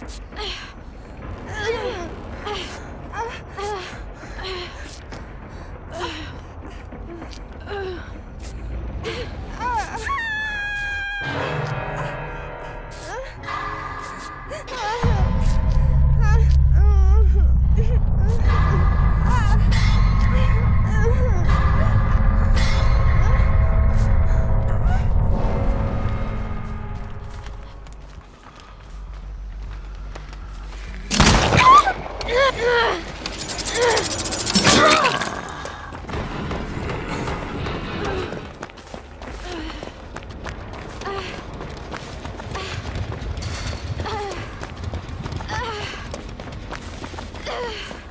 Ugh. Ugh!